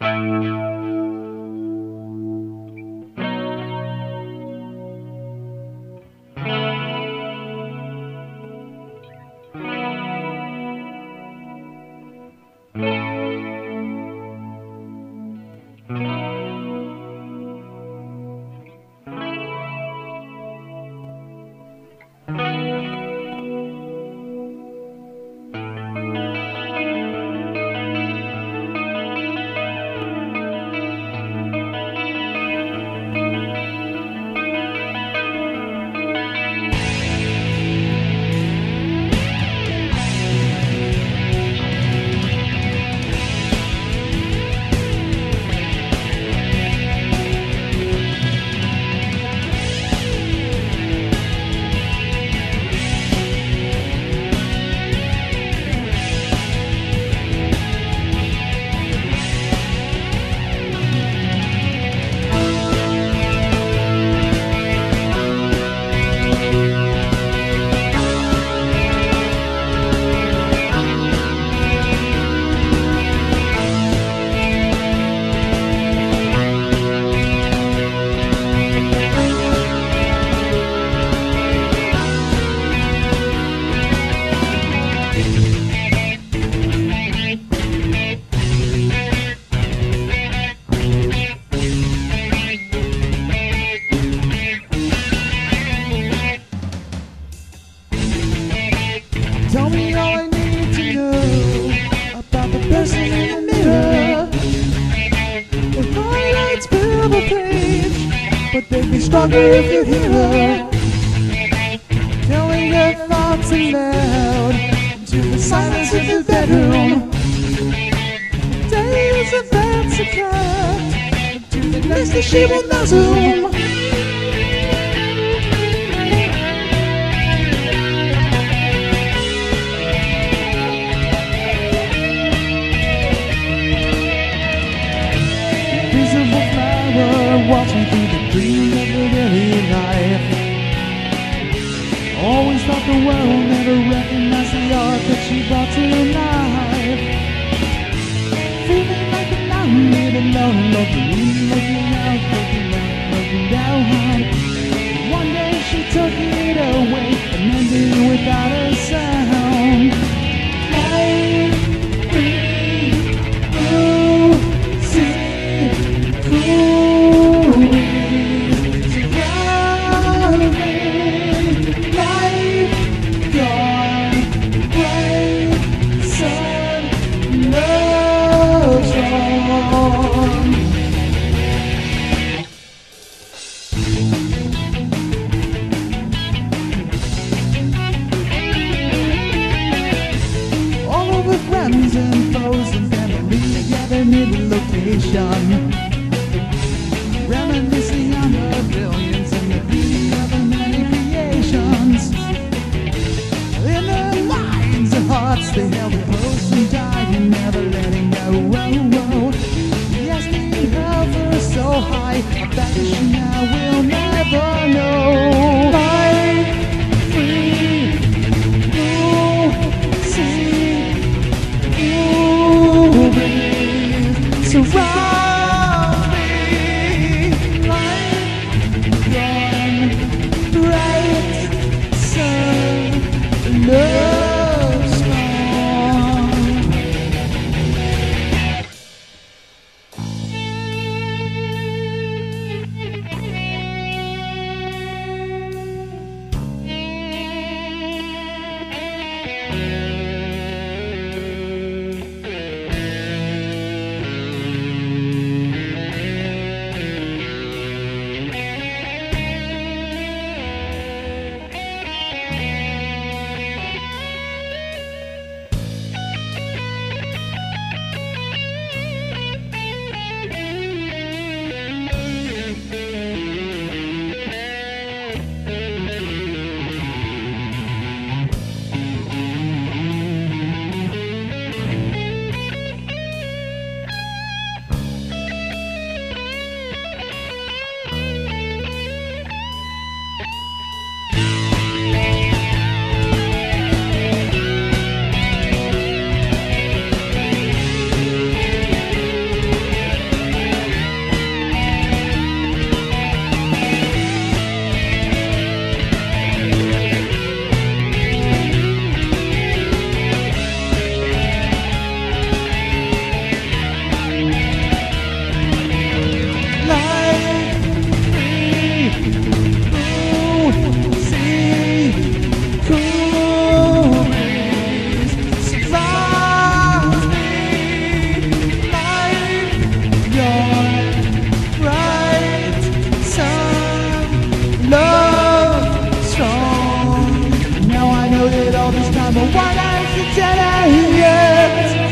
Tell but they'd be stronger if you'd hear her. Telling her thoughts aloud to the silence of the bedroom. Days of fancy cut to the next that she will flower watching through the dream of her daily life. Always thought the world never recognized the art that she brought to life. Feeling like a mountain made alone looking, looking out, looking out, looking down. One day she took it away and ended without a they held her close and died never letting go. Whoa, whoa. The esteem held her so high, I bet she this time, but why not you tell her yet?